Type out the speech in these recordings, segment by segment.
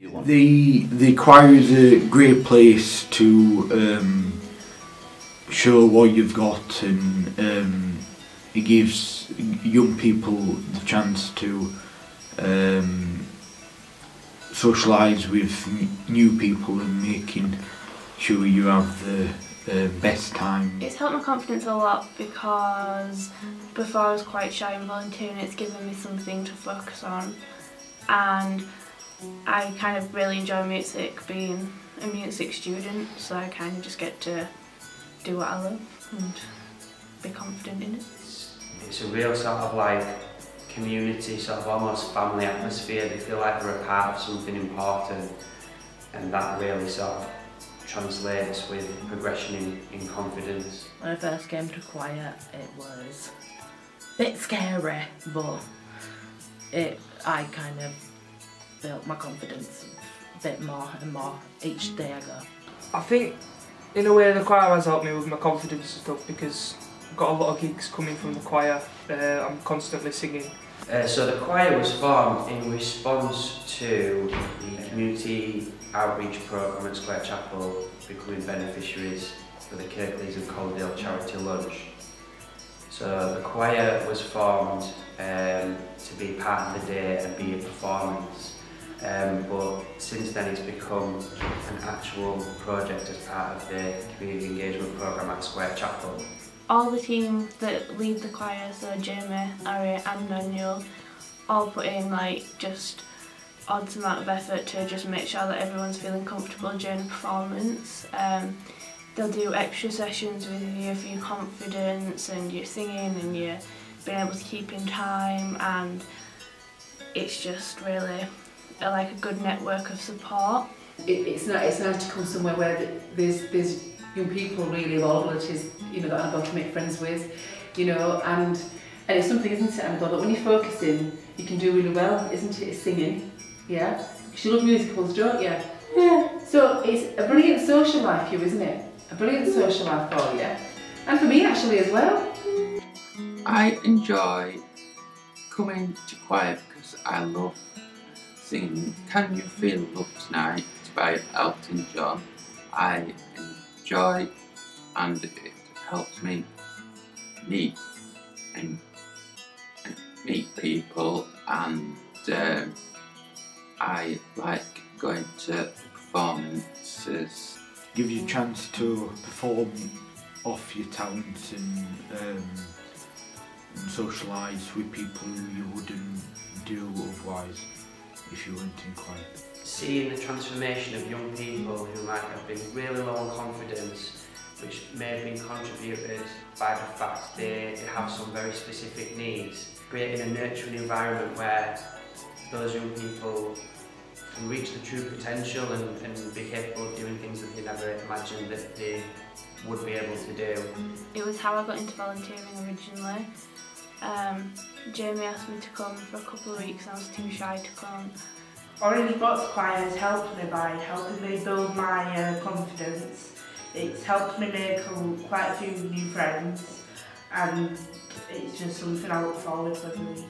The the choir is a great place to um, show what you've got, and um, it gives young people the chance to um, socialise with n- new people and making sure you have the uh, best time. It's helped my confidence a lot because before I was quite shy and volunteering, it's given me something to focus on. And I kind of really enjoy music being a music student, so I kind of just get to do what I love and be confident in it. It's a real sort of like community, sort of almost family atmosphere. They feel like they're a part of something important and that really sort of translates with progression in, in confidence. When I first came to choir, it was a bit scary, but it I kind of built my confidence a bit more and more each day I go. I think in a way the choir has helped me with my confidence and stuff because I've got a lot of gigs coming from the choir. Uh, I'm constantly singing. Uh, so the choir was formed in response to the community outreach programme at Square Chapel becoming beneficiaries for the Kirklees and Calderdale charity lunch. So the choir was formed um, to be part of the day and be a performance. Um, but since then it's become an actual project as part of the community engagement programme at Square Chapel. All the team that lead the choir, so Jamie, Ari and Daniel, all put in like just odds amount of effort to just make sure that everyone's feeling comfortable during performance. Um, they'll do extra sessions with you for your confidence and your singing and your being able to keep in time and it's just really like a good network of support. It, it's not. It's nice to come somewhere where there's there's young people really of all abilities, you know, that I'm able to make friends with, you know, and and it's something, isn't it, Annabelle, that when you're focusing, you can do really well, isn't it? It's singing, yeah. Because you love musicals, don't you? Yeah. So it's a brilliant social life, you, isn't it? A brilliant mm. social life for you, and for me actually as well. I enjoy coming to choir because I love singing Can You Feel Love Tonight by Elton John. I enjoy and it helps me meet and, and meet people and um, I like going to performances. Give you a chance to perform off your talents and, um, and socialise with people you wouldn't do otherwise if you weren't in choir. Seeing the transformation of young people who might have been really low on confidence, which may have been contributed by the fact they, they have some very specific needs, creating a nurturing environment where those young people can reach the true potential and, and be capable of doing things that they never imagined that they would be able to do. It was how I got into volunteering originally. Um, Jamie asked me to come for a couple of weeks and I was too shy to come. Orange Box Choir has helped me by helping me build my uh, confidence. It's helped me make quite a few new friends and it's just something I look forward to every week.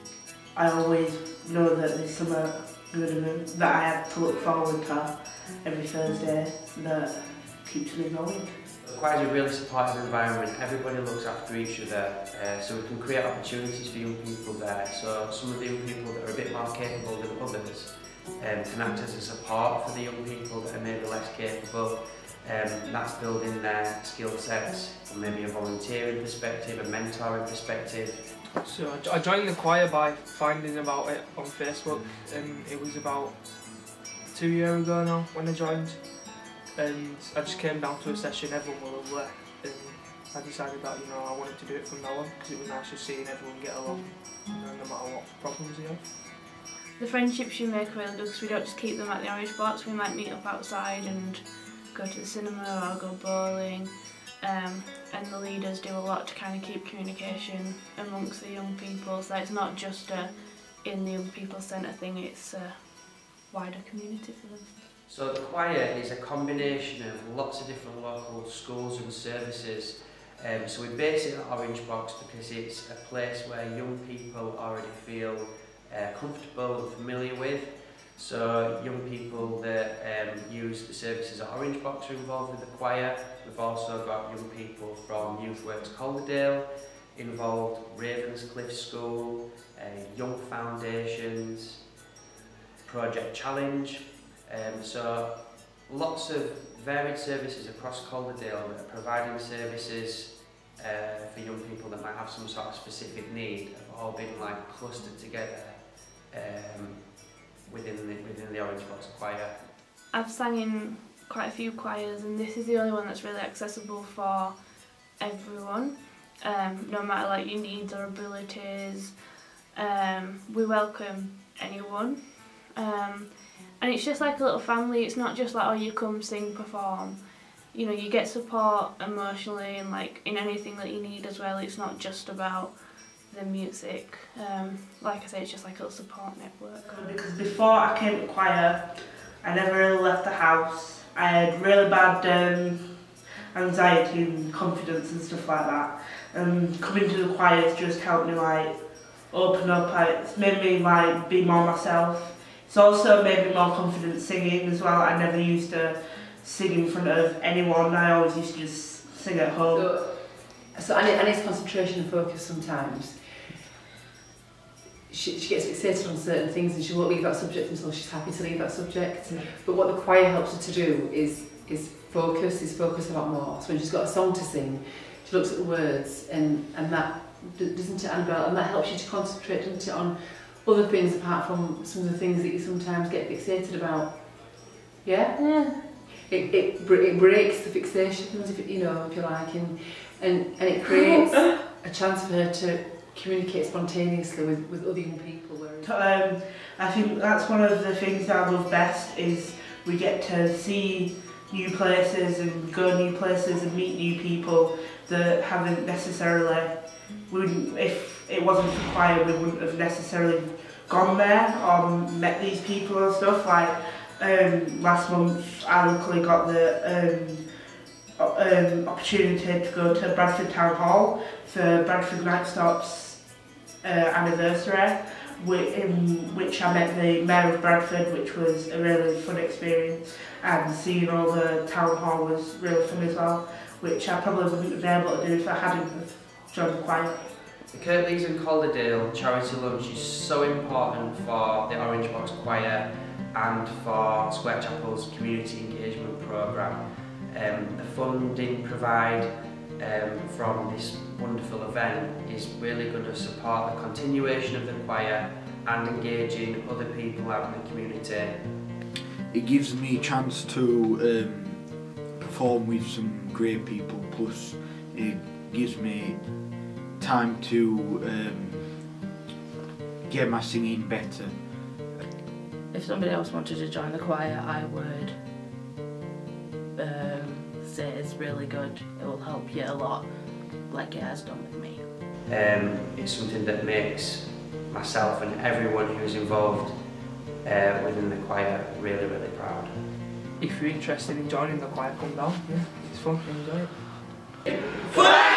I always know that there's something good that I have to look forward to every Thursday that keeps me going. Choir a really supportive environment. Everybody looks after each other, uh, so we can create opportunities for young people there. So some of the young people that are a bit more capable than others um, can act as a support for the young people that are maybe less capable. Um, that's building their skill sets maybe a volunteering perspective, a mentoring perspective. So I I joined the choir by finding about it on Facebook, and it was about two years ago now when I joined. And I just came down to a session, everyone were lovely, and I decided that you know I wanted to do it from now on because it was nice just seeing everyone get along, you know, no matter what problems they have. The friendships you make are really we don't just keep them at the orange box, we might meet up outside and go to the cinema or go bowling. Um, and the leaders do a lot to kind of keep communication amongst the young people. So it's not just a in the young people centre thing, it's a wider community for them. So the choir is a combination of lots of different local schools and services. Um, so we base it at Orange Box because it's a place where young people already feel uh, comfortable and familiar with. So young people that um, use the services at Orange Box are involved with the choir. We've also got young people from YouthWorks Calderdale, involved, Ravenscliff School, uh, Young Foundations, Project Challenge, Um, so lots of varied services across Calderdale that are providing services uh, for young people that might have some sort of specific need have all been like clustered together um, within the within the Orange Box Choir. I've sang in quite a few choirs and this is the only one that's really accessible for everyone, um, no matter like your needs or abilities. Um, we welcome anyone. Um, and it's just like a little family, it's not just like, oh, you come, sing, perform. You know, you get support emotionally and like in anything that you need as well. It's not just about the music. Um, like I say, it's just like a little support network. Because before I came to choir, I never really left the house. I had really bad um, anxiety and confidence and stuff like that. And coming to the choir has just helped me like open up. It's made me like be more myself. It's also made me more confident singing as well. I never used to sing in front of anyone. I always used to just sing at home. So, so and, it, and it's concentration and focus sometimes. She, she gets fixated on certain things and she won't leave that subject until she's happy to leave that subject. Yeah. But what the choir helps her to do is is focus, is focus a lot more. So when she's got a song to sing, she looks at the words and, and that, doesn't it, Annabelle? And that helps you to concentrate, doesn't it, on other things apart from some of the things that you sometimes get fixated about. Yeah? Yeah. It, it, it breaks the fixations, if, you know, if you like, and, and, and it creates a chance for her to communicate spontaneously with, with other young people. Whereas Um, I think that's one of the things that I love best is we get to see new places and go new places and meet new people that haven't necessarily, we wouldn't, if it wasn't for choir, we wouldn't have necessarily gone there or met these people and stuff. Like um, last month, I luckily got the um, um, opportunity to go to Bradford Town Hall for Bradford Night Stop's uh, anniversary whi- in which I met the Mayor of Bradford, which was a really fun experience, and seeing all the town hall was really fun as well, which I probably wouldn't have been able to do if I hadn't joined the choir. The Kirklees and Calderdale charity lunch is so important for the Orange Box Choir and for Square Chapel's community engagement programme. Um, the funding provided um, from this wonderful event is really going to support the continuation of the choir and engaging other people out in the community. It gives me a chance to um, perform with some great people, plus it gives me time to um, get my singing better. If somebody else wanted to join the choir, I would um, say it's really good. It will help you a lot, like it has done with me. Um, it's something that makes myself and everyone who's involved uh, within the choir really, really proud. If you're interested in joining the choir, come down. Yeah, it's fun. Enjoy it. Flag Club!